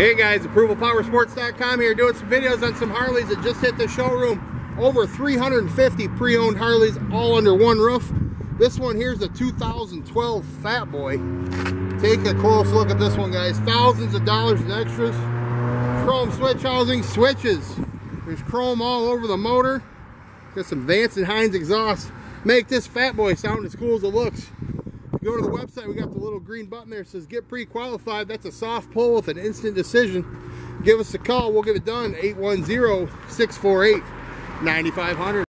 Hey guys, ApprovalPowersports.com here doing some videos on some Harleys that just hit the showroom. Over 350 pre-owned Harleys all under one roof. This one here's a 2012 Fat Boy. Take a close look at this one guys. Thousands of dollars in extras. Chrome switch housing, switches. There's chrome all over the motor. Got some Vance and Hines exhaust. Make this Fat Boy sound as cool as it looks go to the website, we got the little green button there says get pre-qualified. That's a soft pull with an instant decision. Give us a call. We'll get it done. 810-648-9500.